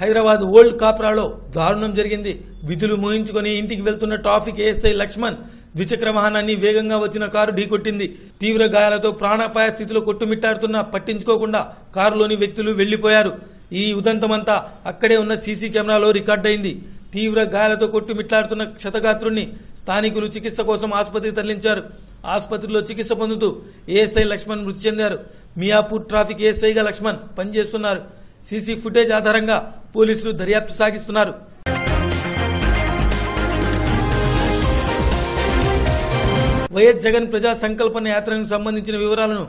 Hyderabad old కాప్రాలో దారుణం జరిగింది. విధులు ముగించుకొని ఇంటికి వెళ్తున్న ట్రాఫిక్ ఏఎస్ఐ లక్ష్మణ్ ద్విచక్ర వాహనాన్ని వేగంగా వచ్చిన కారు ఢీకొట్టింది. తీవ్ర గాయాలతో ప్రాణాపాయ స్థితిలో కొట్టుమిట్టాడుతున్న పట్టించుకోకుండా కారులోని వ్యక్తులు వెళ్ళిపోయారు. ఈ ఉదంతమంతా అక్కడే ఉన్న సీసీ కెమెరాలో రికార్డైంది తీవ్ర గాయాలతో కొట్టుమిట్లాడుతున్న క్షతగాత్రుణ్ణి స్థానికులు చికిత్స కోసం ఆసుపత్రికి తరలించారు. ఆసుపత్రిలో చికిత్స పొందుతూ ఏఎస్ఐ లక్ష్మణ్ మృతి చెందారు. మియాపూర్ ట్రాఫిక్ ఏఎస్ఐగా లక్ష్మణ్ పనిచేస్తున్నారు. సీసీ ఫుటేజ్ ఆధారంగా పోలీసులు దర్యాప్తు సాగిస్తున్నారు. వైఎస్ జగన్ ప్రజా సంకల్పన యాత్రకు సంబంధించిన వివరాలను